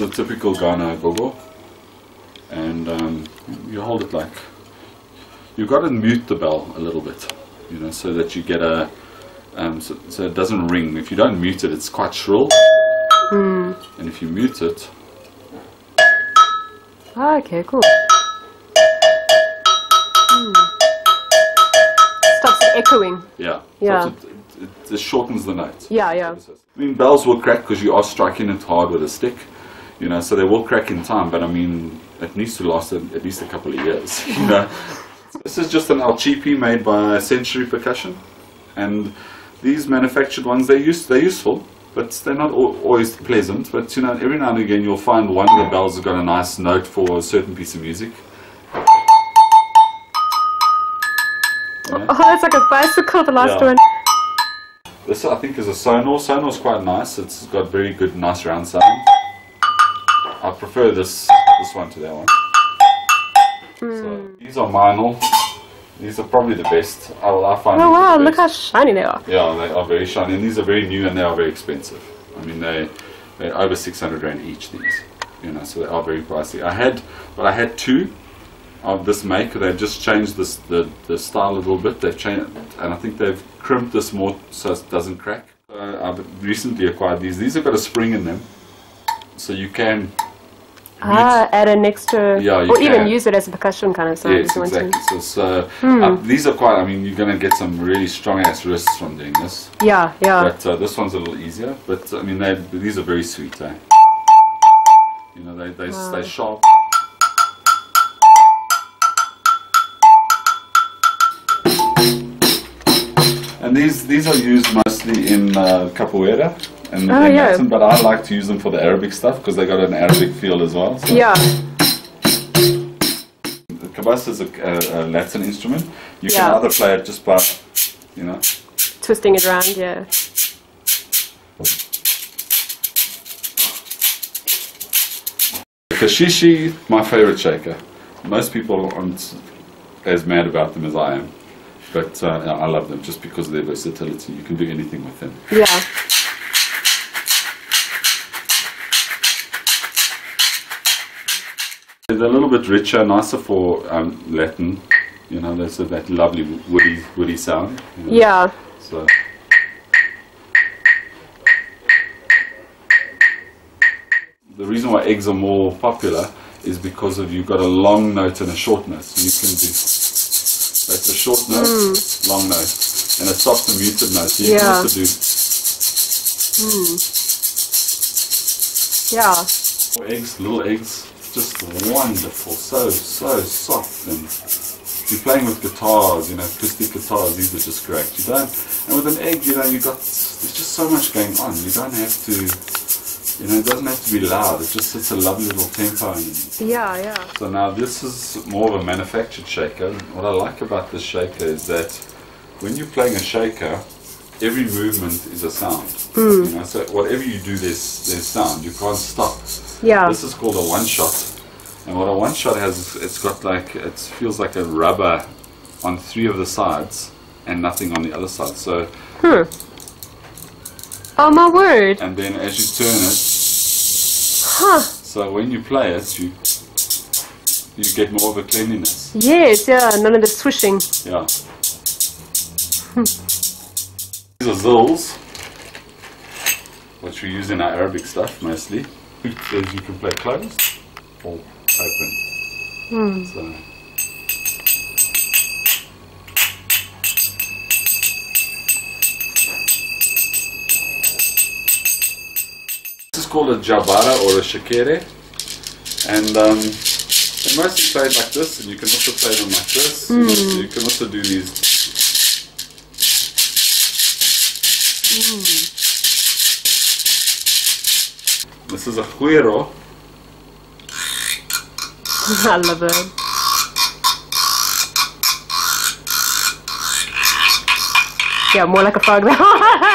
is a typical Ghana gogo. And um, you hold it like, you've got to mute the bell a little bit, you know, so that you get a, um, so, so it doesn't ring. If you don't mute it, it's quite shrill. And if you mute it, Ah, okay, cool. Hmm. Stops it echoing. yeah. Yeah. It, it, it shortens the note. Yeah, yeah. I mean, bells will crack because you are striking it hard with a stick, you know, so they will crack in time, but I mean, it needs to last at at least a couple of years, you know. this is just an Cheapy made by Century Percussion, and these manufactured ones, they're, use, they're useful, but they're not always pleasant, but you know, every now and again you'll find one of the bells has got a nice note for a certain piece of music. Yeah. Oh, it's like a bicycle, the last Yeah. one. This I think is a Sonor. Sonor's quite nice. It's got very good, nice round sound. I prefer this this one to that one. So these are Meinl. These are probably the best. I, I find. Oh wow, look how shiny they are. Yeah, they are very shiny, and these are very new, and they are very expensive. I mean, they they're over six hundred rand each. These, you know, so they are very pricey. I had, but I had two of this make. They've just changed this the the style a little bit. They've changed, and I think they've crimped this more so it doesn't crack. Uh, I've recently acquired these. These have got a spring in them, so you can. Ah, add an extra, Yeah, you or even use it as a percussion kind of sound Yes, if you want exactly. to. So, so uh, these are quite. I mean, you're going to get some really strong ass wrists from doing this. Yeah, yeah. But uh, this one's a little easier. But I mean, they these are very sweet. Eh? You know, they they stay sharp. And these these are used mostly in uh, capoeira and, Oh, yeah. Latin, but I like to use them for the Arabic stuff because they got an Arabic feel as well. So yeah, The cabasa is a, a, a Latin instrument. You Yeah. can either play it just by, you know, twisting it around, yeah. Caxixi, my favorite shaker. Most people aren't as mad about them as I am, but uh, I love them just because of their versatility. You can do anything with them. Yeah. They're a little bit richer, nicer for um, Latin. You know, there's that lovely woody, woody sound. you know. Yeah. So. The reason why eggs are more popular is because of you've got a long note and a short note. So you can do that's a short note, long note, and a soft and muted note. So you can Yeah. also do Yeah. eggs, little eggs. Just wonderful, so so soft and. If you're playing with guitars, you know, acoustic guitars, these are just great. You don't, and with an egg, you know, you got there's just so much going on. You don't have to, you know, it doesn't have to be loud. It just sets a lovely little tempo in. Yeah, yeah. So now this is more of a manufactured shaker. What I like about this shaker is that when you're playing a shaker, every movement is a sound. Hmm. You know, so whatever you do, there's there's sound. You can't stop. Yeah. This is called a one shot, and what a one shot has, is it's got like it feels like a rubber on three of the sides and nothing on the other side. So hmm. Oh my word. and then as you turn it, Huh. so when you play it, you you get more of a cleanliness. Yes, yeah, none of the swishing. Yeah. Hmm. These are zills, which we use in our Arabic stuff mostly. As you can play closed or open. So. This is called a djabara or a shekere, and um, they're mostly played like this, and you can also play them like this. You, know, you can also do these. Mm. This is a guiro. I love it. Yeah, more like a frog.